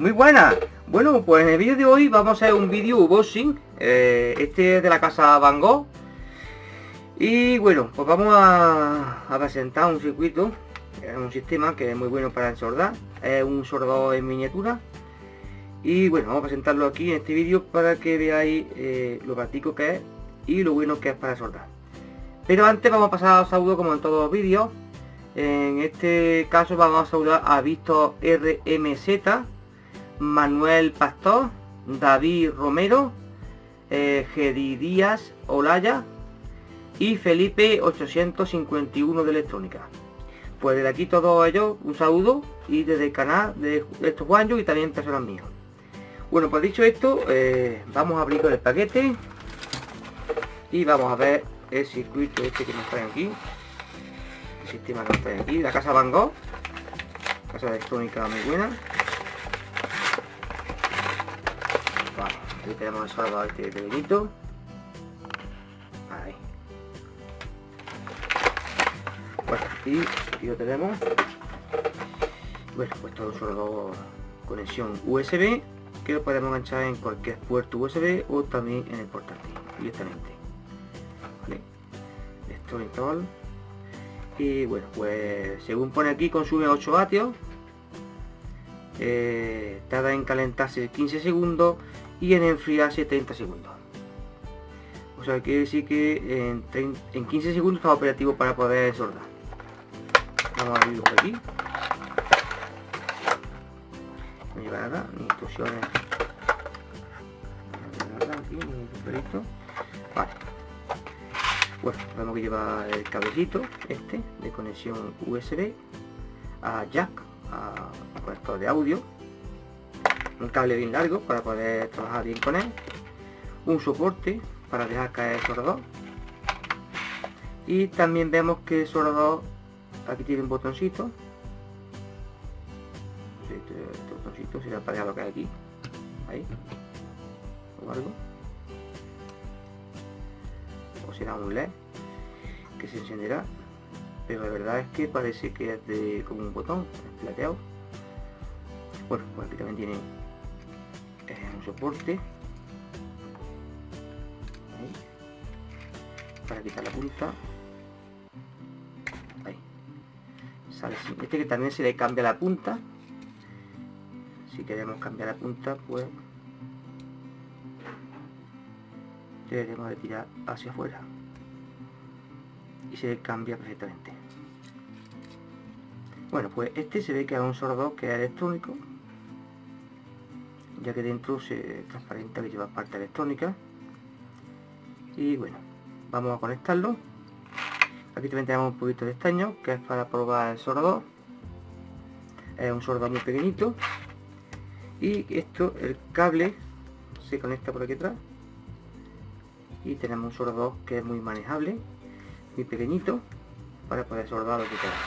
Muy buenas. Bueno, pues en el vídeo de hoy vamos a hacer un vídeo unboxing. Eh, este es de la casa Van Gogh. Y bueno, pues vamos a, presentar un circuito, un sistema que es muy bueno para ensordar. Es un soldador en miniatura. Y bueno, vamos a presentarlo aquí en este vídeo para que veáis eh, lo práctico que es y lo bueno que es para soldar. Pero antes vamos a pasar a saludo como en todos los vídeos. En este caso vamos a saludar a Víctor RMZ, Manuel Pastor, David Romero, eh, Díaz Olaya y Felipe 851 de Electrónica. Pues desde aquí todos ellos un saludo y desde el canal de estos Juanjo y también personas míos. Bueno, pues dicho esto, eh, vamos a abrir el paquete y vamos a ver el circuito este que nos trae aquí sistema que está aquí, la casa Van Gogh, casa electrónica muy buena. Aquí tenemos soldador este pequeñito. Ahí. Bueno, y lo tenemos. Bueno, pues todo soldador conexión USB que lo podemos enganchar en cualquier puerto USB o también en el portátil directamente. Vale. Esto todo y bueno pues según pone aquí consume 8 vatios eh, tarda en calentarse 15 segundos y en enfriarse 30 segundos. O sea quiere decir que en, 15 segundos está operativo para poder soldar vamos a abrirlo por aquí. No lleva nada ni instrucciones. Nada aquí, ni vale. Bueno, vemos que lleva el cablecito este de conexión USB a jack, a conector de audio, un cable bien largo para poder trabajar bien con él, un soporte para dejar caer el soldador y también vemos que el soldador aquí tiene un botoncito este, este botoncito será para lo que hay aquí ahí o algo será un LED que se encenderá pero la verdad es que parece que es de como un botón plateado bueno pues aquí también tiene un soporte para quitar la punta sale este que también se le cambia la punta. Si queremos cambiar la punta pues debemos de tirar hacia afuera. Y se cambia perfectamente. Bueno pues este se ve que es un sordo que es electrónico ya que dentro se transparenta que lleva parte electrónica. Y bueno vamos a conectarlo. Aquí también tenemos un poquito de estaño que es para probar el sordo es un sordo muy pequeñito. Y esto el cable se conecta por aquí atrás. Y tenemos un soldador que es muy manejable muy pequeñito para poder soldar lo que queramos.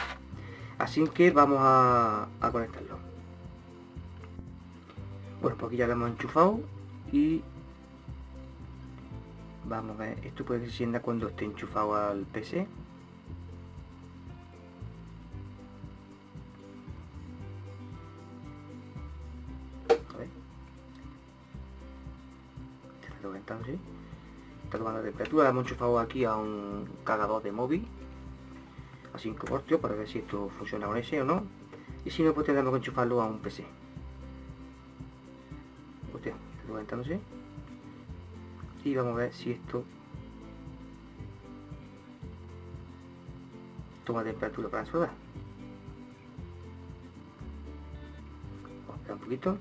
Así que vamos a, conectarlo bueno pues aquí ya lo hemos enchufado y vamos a ver esto puede que se sienta cuando esté enchufado al PC ver. Está tomando la temperatura, la hemos enchufado aquí a un cargador de móvil a 5 voltios para ver si esto funciona con ese o no. Y si no pues tendremos que enchufarlo a un PC Y vamos a ver si esto toma temperatura para soldar vamos a esperar un poquito.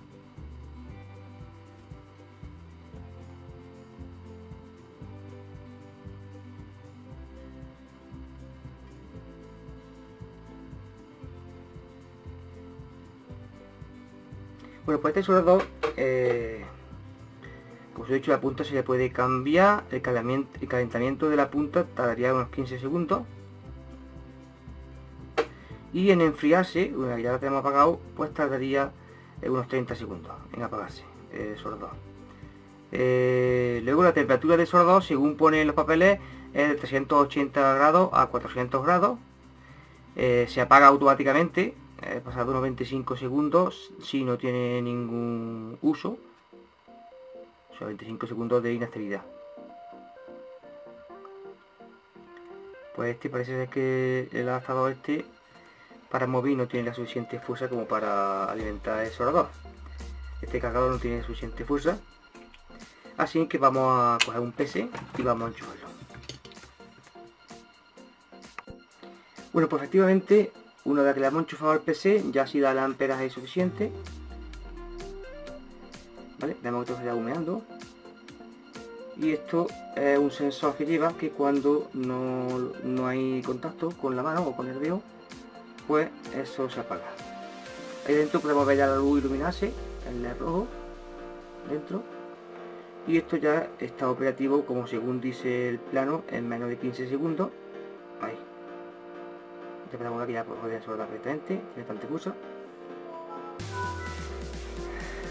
Bueno, pues este soldador, eh, como os he dicho, la punta se le puede cambiar, el calentamiento, de la punta tardaría unos 15 segundos. Y en enfriarse, una ya lo tenemos apagado, pues tardaría eh, unos 30 segundos en apagarse el soldador. Eh, luego la temperatura del soldador, según pone los papeles, es de 380 grados a 400 grados. se apaga automáticamente eh, pasado unos 25 segundos si no tiene ningún uso. O sea, 25 segundos de inactividad. Pues este parece ser que el adaptador este para móvil no tiene la suficiente fuerza como para alimentar el soldador. Este cargador no tiene suficiente fuerza. Así que vamos a coger un PC y vamos a enchufarlo. Bueno, pues efectivamente, una vez que le hemos enchufado al PC, ya si da el amperaje suficiente. Vemos que todo se está humeando. Y esto es un sensor que lleva que cuando no, no hay contacto con la mano o con el dedo, pues eso se apaga. Ahí dentro podemos ver ya la luz iluminarse, el rojo, dentro. Y esto ya está operativo como según dice el plano en menos de 15 segundos. Ahí. Ya podemos que ya podría soldar perfectamente, tiene bastante cosa.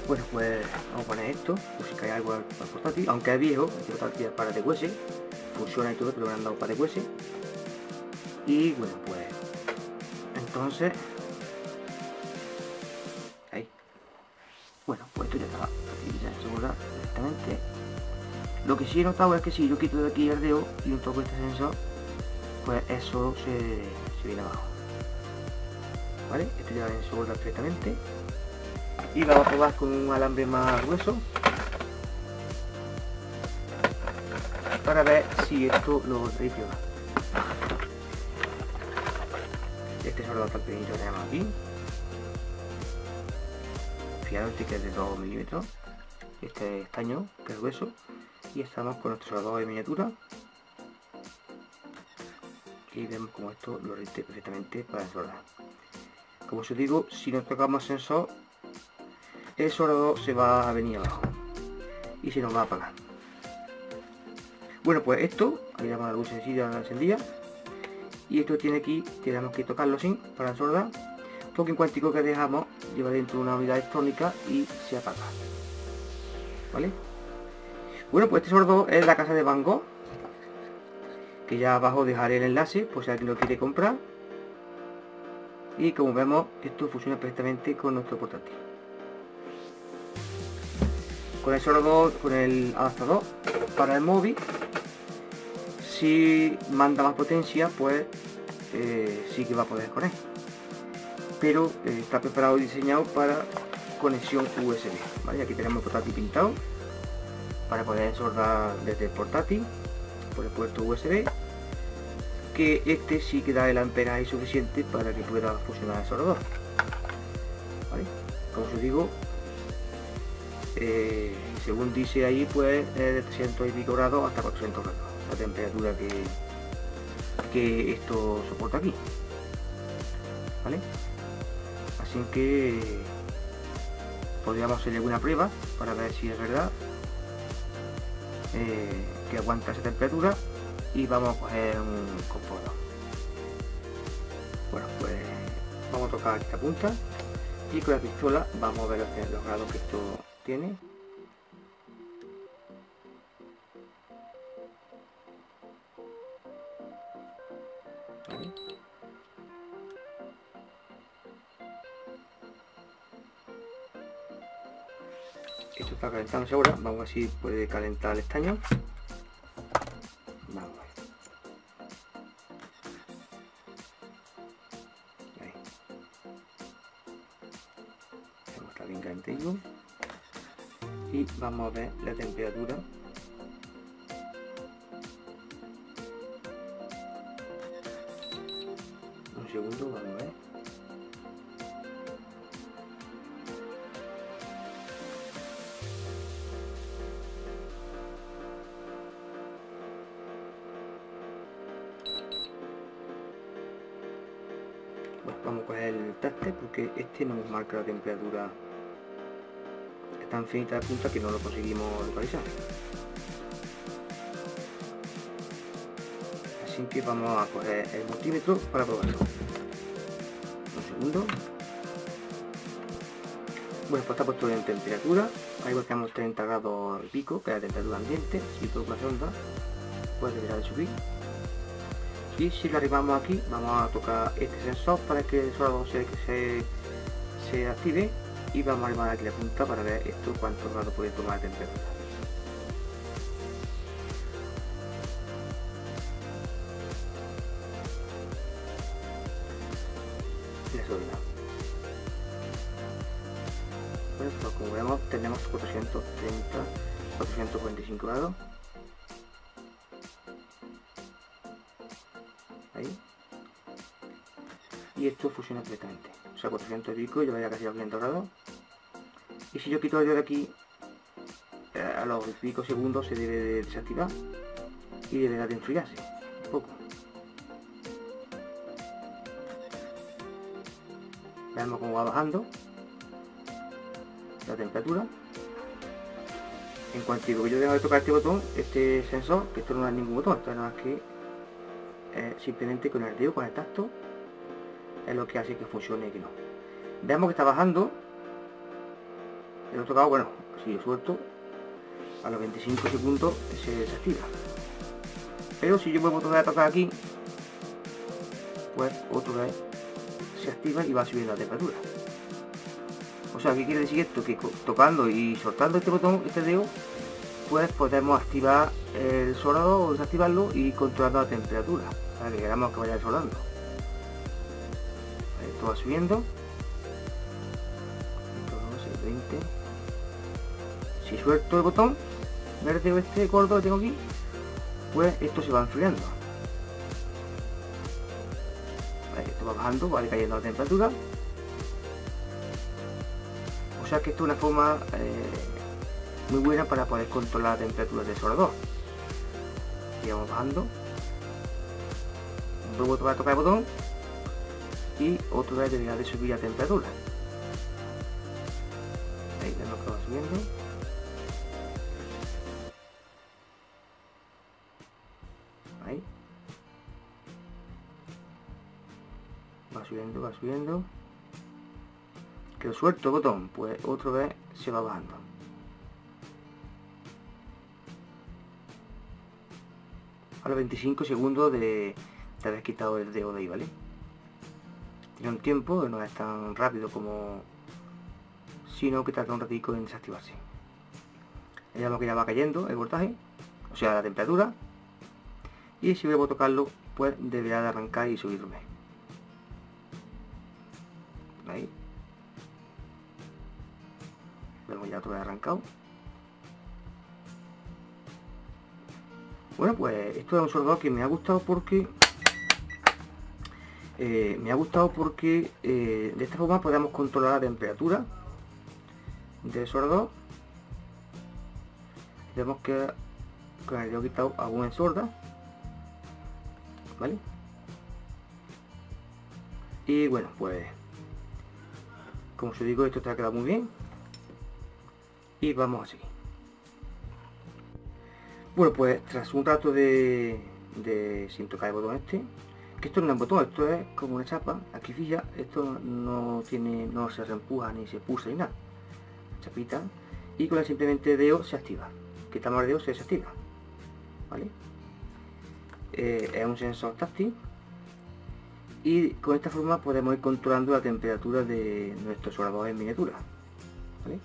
Bueno, pues vamos a poner esto, por si cae algo al, portátil, aunque es viejo, este portátil es para TQS, funciona y todo, pero lo han dado para TQS. Y bueno, pues entonces ahí. Bueno pues esto ya está ya asegura directamente. Lo que sí he notado es que si yo quito de aquí el dedo y un toco este sensor pues eso se, se viene abajo. Vale esto ya se solda perfectamente y vamos a probar con un alambre más grueso. Para ver si esto lo traiciona este solo tan pequeñito que tenemos aquí. Fijaros este que es de 2 milímetros. Este estaño que es grueso. Y estamos con nuestro soldador de miniatura. Y vemos como esto lo resiste perfectamente para soldar como os digo si no tocamos sensor soldador se va a venir abajo y se nos va a apagar. Bueno pues esto ahí damos la luz sencilla la encendida y esto tiene aquí, tenemos que tocarlo sin para soldar toque en cuántico que dejamos lleva dentro de una unidad electrónica y se apaga. ¿vale? bueno pues este sordo es la casa de Van Gogh que ya abajo dejaré el enlace por si alguien lo quiere comprar. Y como vemos esto funciona perfectamente con nuestro portátil con el sordo, con el adaptador para el móvil si manda más potencia, pues eh, sí que va a poder con. Pero eh, está preparado y diseñado para conexión USB. Aquí tenemos el portátil pintado para poder soldar desde el portátil por el puerto USB. Que este sí que da el amperaje suficiente para que pueda funcionar el soldador. Como os digo, eh, según dice ahí, pues de 300 y pico grados hasta 400 grados la temperatura que, que esto soporta aquí ¿vale? así que podríamos hacerle una prueba para ver si es verdad eh, que aguanta esa temperatura y vamos a coger un composto bueno pues vamos a tocar esta punta y con la pistola vamos a ver los grados que esto tiene Esto está calentándose ahora, vamos a ver si puede calentar el estaño. Vamos a ver. Y vamos a ver la temperatura segundo, vamos a ver. Vamos a coger el taste porque este no nos marca la temperatura. Tan finita la punta que no lo conseguimos localizar. Así que vamos a coger el multímetro para probarlo segundo. Bueno, pues está puesto en temperatura. Ahí tenemos 30 grados y pico, que es la temperatura ambiente. Si toco la sonda, pues debería de subir. y si lo arrimamos aquí vamos a tocar este sensor para que el se, se active y vamos a arrimar aquí la punta para ver esto cuánto grados puede tomar de temperatura o sea 400 y pico yo casi a 500 grados y si yo quito el de aquí eh, a los pico segundos se debe de desactivar y deberá de enfriarse un poco. Veamos cómo va bajando la temperatura. En cuanto que yo dejo de tocar este botón este sensor que esto no es ningún botón esto no es que eh, simplemente con el dedo con el tacto es lo que hace que funcione y que no veamos que está bajando he tocado bueno si lo suelto a los 25 segundos se desactiva pero si yo vuelvo a tocar aquí pues otra vez se activa y va subiendo la temperatura o sea, ¿qué quiere decir esto? Que tocando y soltando este botón, este dedo, pues podemos activar el soldado o desactivarlo y controlando la temperatura para que queramos que vaya soldando. Esto va subiendo. Suelto el botón verde o este gordo que tengo aquí, pues esto se va enfriando. Esto va bajando, va cayendo la temperatura sea que esto es una forma eh, muy buena para poder controlar la temperatura del soldador. Y vamos bajando. Luego a tocar el botón y otra vez debería de subir la temperatura. Ahí vemos que va subiendo. Va subiendo, va subiendo que lo suelto el botón, pues otra vez se va bajando. A los 25 segundos de, haber quitado el dedo de ahí, ¿vale? Tiene un tiempo, no es tan rápido como... Sino que tarda un ratico en desactivarse. Ya que ya va cayendo el voltaje, o sea la temperatura. Y si vuelvo a tocarlo, pues deberá de arrancar y subirme. Ahí. Vemos ya todo arrancado. Bueno, pues esto es un soldador que me ha gustado porque... Eh, me ha gustado porque eh, de esta forma podemos controlar la temperatura del soldador. Vemos que con el dedo quitado aún en sorda. ¿Vale? Y bueno, pues como os digo, esto está quedado muy bien. Y vamos a seguir. Bueno pues tras un rato de, de sin tocar el botón este que esto no es un botón esto es como una chapa aquí fija esto no tiene no se reempuja ni se pulsa ni nada. Chapita y con el simplemente dedo se activa. Quitamos el dedo se desactiva vale eh, es un sensor táctil. Y con esta forma podemos ir controlando la temperatura de nuestro soldador en miniatura ¿vale?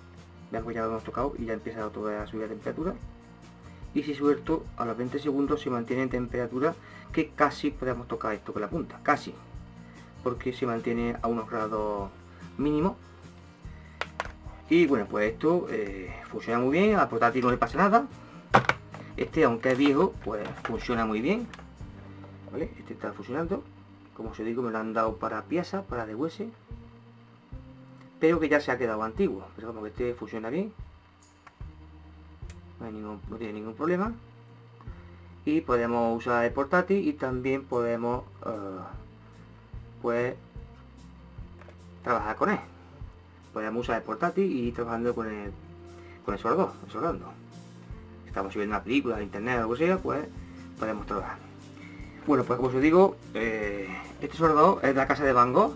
veamos ya lo hemos tocado y ya empieza a subir la temperatura. Y si suelto a los 20 segundos se mantiene en temperatura que casi podemos tocar esto con la punta casi. Porque se mantiene a unos grados mínimos. Y bueno pues esto eh, funciona muy bien al portátil no le pasa nada este aunque es viejo pues funciona muy bien este está funcionando. Como os digo me lo han dado para pieza para DWS pero que ya se ha quedado antiguo. Pero como que este funciona bien no, tiene ningún problema. Y podemos usar el portátil y también podemos uh, pues trabajar con él. Podemos usar el portátil y trabajando con el con el soldador, soldando estamos subiendo una película de internet o algo sea pues podemos trabajar bueno pues como os digo eh, este soldador es de la casa de Van Gogh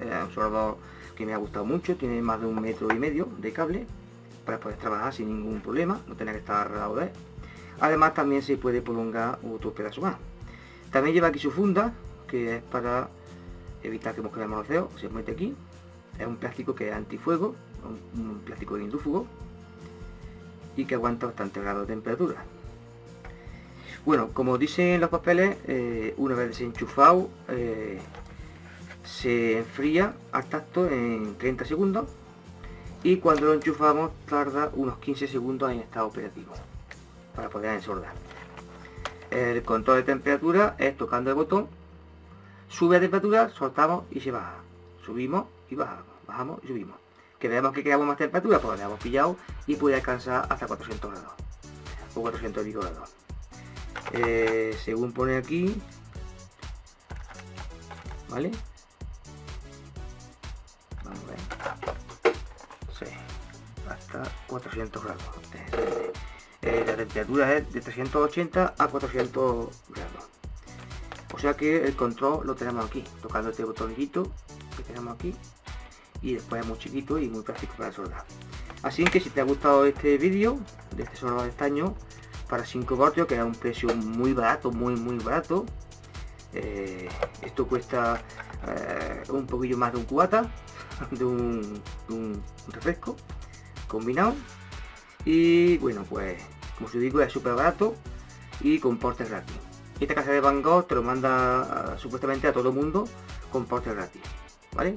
un soldador que me ha gustado mucho, tiene más de un metro y medio de cable para poder trabajar sin ningún problema, no tener que estar al lado de él. Además también se puede prolongar otro pedazo más. También lleva aquí su funda, que es para evitar que mosqueen los dedos. Se mete aquí. Es un plástico que es antifuego, un, plástico de indúfugo y que aguanta bastante grado de temperatura. Bueno, como dicen los papeles, eh, una vez desenchufado eh, se enfría al tacto en 30 segundos y cuando lo enchufamos tarda unos 15 segundos en estado operativo para poder ensordar. El control de temperatura es tocando el botón, sube a temperatura, soltamos y se baja. Subimos y bajamos, bajamos y subimos. Que veamos que queramos más temperatura, pues le hemos pillado y puede alcanzar hasta 400 grados o 400 grados. Eh, según pone aquí, ¿vale? Vamos a ver. Hasta 400 grados. Eh, la temperatura es de 380 a 400 grados. O sea que el control lo tenemos aquí, tocando este botoncito que tenemos aquí. Y después es muy chiquito y muy práctico para soldar. Así que si te ha gustado este vídeo de este soldado de estaño para 5 voltios, que es un precio muy barato, muy muy barato. Eh, esto cuesta eh, un poquillo más de un cubata, de un, refresco combinado y bueno pues como os digo es súper barato y con porte gratis esta casa de Van Gogh te lo manda supuestamente a todo el mundo con porte gratis vale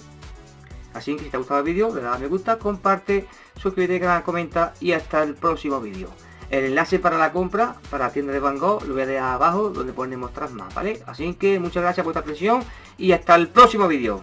así que si te ha gustado el vídeo le das a me gusta comparte suscríbete al canal comenta y hasta el próximo vídeo. El enlace para la compra para la tienda de Van Gogh lo voy a dejar abajo donde podemos mostrar más vale así que muchas gracias por vuestra atención y hasta el próximo vídeo